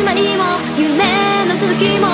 始まりも夢の続きも